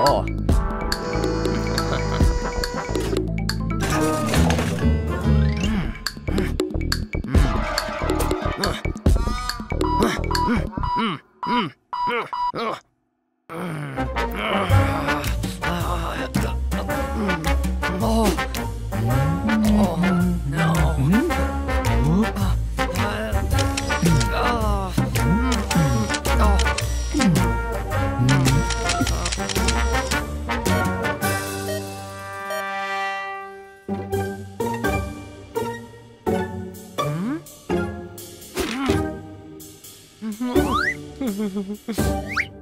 Oh. Oh. Hehehehe